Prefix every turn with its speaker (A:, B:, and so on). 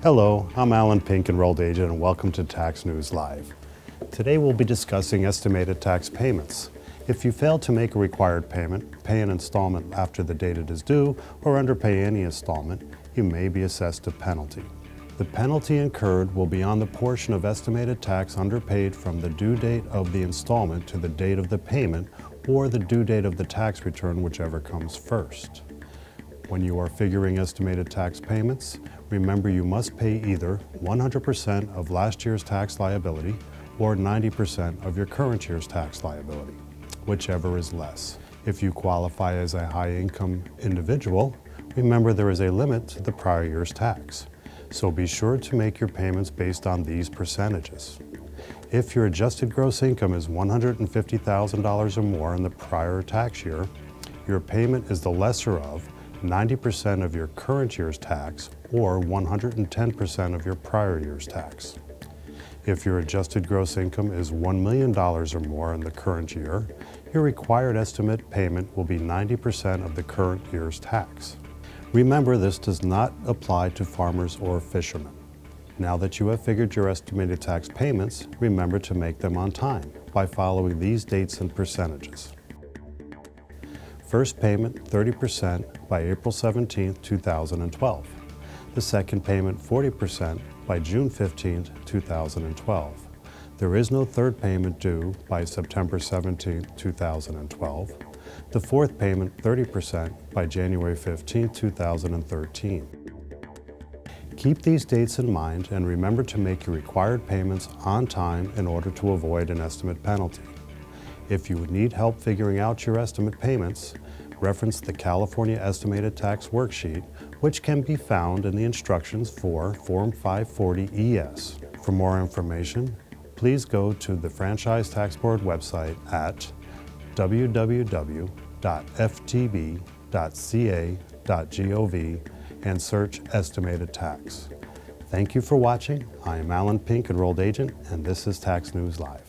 A: Hello, I'm Alan Pink, Enrolled Agent, and welcome to Tax News Live. Today we'll be discussing estimated tax payments. If you fail to make a required payment, pay an installment after the date it is due, or underpay any installment, you may be assessed a penalty. The penalty incurred will be on the portion of estimated tax underpaid from the due date of the installment to the date of the payment or the due date of the tax return, whichever comes first. When you are figuring estimated tax payments, remember you must pay either 100% of last year's tax liability or 90% of your current year's tax liability, whichever is less. If you qualify as a high-income individual, remember there is a limit to the prior year's tax so be sure to make your payments based on these percentages. If your adjusted gross income is $150,000 or more in the prior tax year, your payment is the lesser of 90% of your current year's tax or 110% of your prior year's tax. If your adjusted gross income is $1 million or more in the current year, your required estimate payment will be 90% of the current year's tax. Remember, this does not apply to farmers or fishermen. Now that you have figured your estimated tax payments, remember to make them on time by following these dates and percentages. First payment 30% by April 17, 2012. The second payment 40% by June 15, 2012. There is no third payment due by September 17, 2012 the fourth payment 30% by January 15, 2013. Keep these dates in mind and remember to make your required payments on time in order to avoid an estimate penalty. If you would need help figuring out your estimate payments, reference the California Estimated Tax Worksheet, which can be found in the instructions for Form 540ES. For more information, please go to the Franchise Tax Board website at www.ftb.ca.gov and search Estimated Tax. Thank you for watching. I am Alan Pink, Enrolled Agent, and this is Tax News Live.